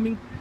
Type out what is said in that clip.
coming.